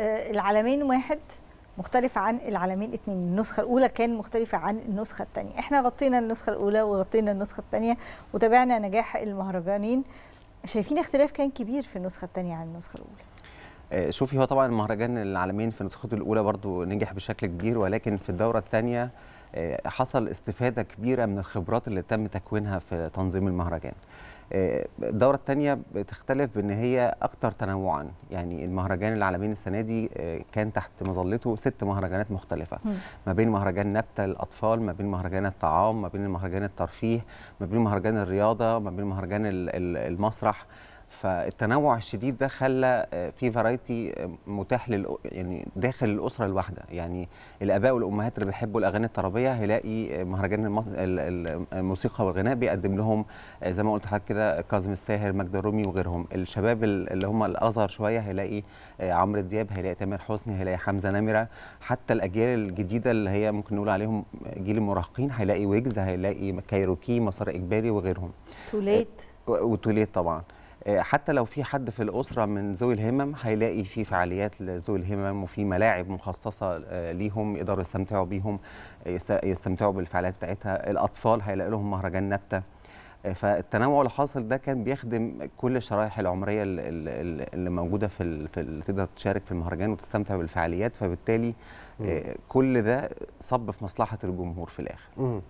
آه، العالمين واحد مختلف عن العالمين اتنين. النسخة الأولى كان مختلفة عن النسخة الثانية إحنا غطينا النسخة الأولى وغطينا النسخة الثانية وتابعنا نجاح المهرجانين. شايفين اختلاف كان كبير في النسخة الثانية عن النسخة الأولى. آه، شوفي هو طبعا المهرجان العالمين في نسخته الأولى برضو نجح بشكل كبير ولكن في الدورة الثانية حصل استفادة كبيرة من الخبرات اللي تم تكوينها في تنظيم المهرجان. آه، الدورة الثانية بتختلف بإن هي أكثر تنوعا. يعني المهرجان العالمين السنة دي آه، كان تحت مظلته ست مهرجانات مختلفة. مم. ما بين مهرجان نبتة للاطفال ما بين مهرجان الطعام ما بين مهرجان الترفيه ما بين مهرجان الرياضة ما بين مهرجان ال- ال- المسرح. فالتنوع الشديد ده خلى آه، في فرايتي متاح لل يعني داخل الأسرة الواحدة. يعني الآباء والأمهات اللي بيحبوا الأغاني الطربية هيلاقي آه، مهرجان المس- ال- ال- الموسيقى والغناء بيقدم لهم آه، زي ما قلت لحضرتك كده كاظم الساهر مجد الرومي وغيرهم. الشباب ال- اللي هم الاصغر شوية هيلاقي آه، عمرو دياب هيلاقي تامر حسني هيلاقي حمزة نمرة. حتى الأجيال الجديدة اللي هي ممكن نقول عليهم جيل المراهقين هيلاقي ويجز هيلاقي كايروكي مسار إجباري وغيرهم. توليت. وتوليت طبعا. آه، حتى لو في حد في الأسرة من ذوي الهمم هيلاقي في فعاليات لذوي الهمم وفي ملاعب مخصصة آه، ليهم يقدروا يستمتعوا بيهم آه، يست- يستمتعوا بالفعاليات بتاعتها. الأطفال هيلاقي لهم مهرجان نبته آه، فالتنوع اللي حاصل ده كان بيخدم كل الشرائح العمرية ال- ال- اللي موجودة في ال- في اللي تقدر تشارك في المهرجان وتستمتع بالفعاليات. فبالتالي آه، كل ده صب في مصلحة الجمهور في الآخر. مم.